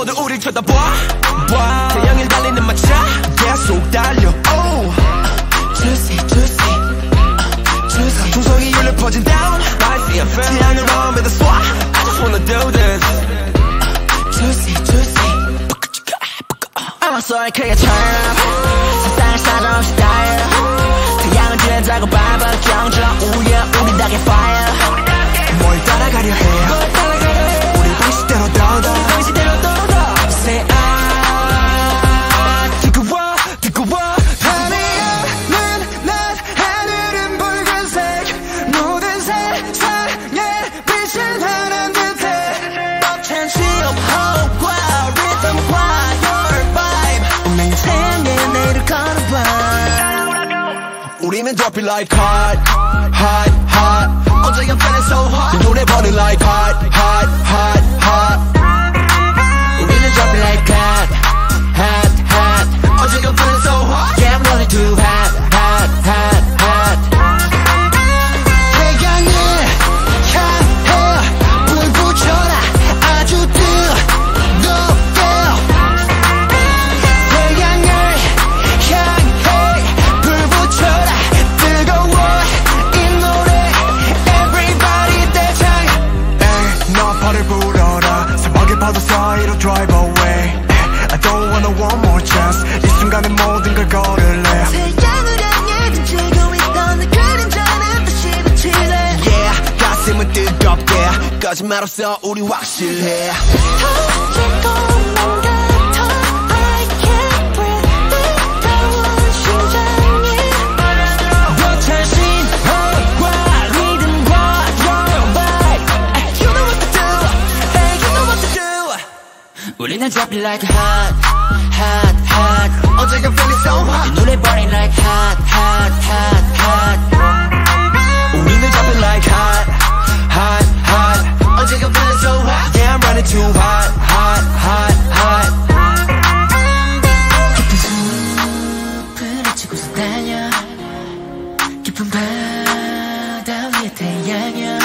모두 우릴 쳐다봐 봐. 태양을 달리는 마차 계속 달려 oh. Juicy juicy juicy 중성이 울려 퍼진 down 태양을 오면 더쏴 I just wanna do this Juicy juicy I'm a soul 크게 turn 세상을 사정 스타일 태양은 진다고 밟아 정적 우예 우리 닭의 fire 우리는 drop it like hot hot hot 언제가 feeling so hot 이 노래 burning like hot hot hot 사막의 파도 사이로 drive away I don't wanna one more chance 이 순간에 모든 걸 걸을래 태양을 향해 등지고 있던 내 그림자는 다시 비치네 yeah 가슴은 뜨겁게 거짓말 없어 우리 확실해 터질 것만 우리는 drop it like hot hot hot 언제가 feeling so hot 이 노래 burning like hot hot hot hot 우리는 drop it like hot hot hot 언제가 feeling so hot yeah I'm running too hot hot hot hot 불을 치고서 달려 깊은 바다 위에 태양이야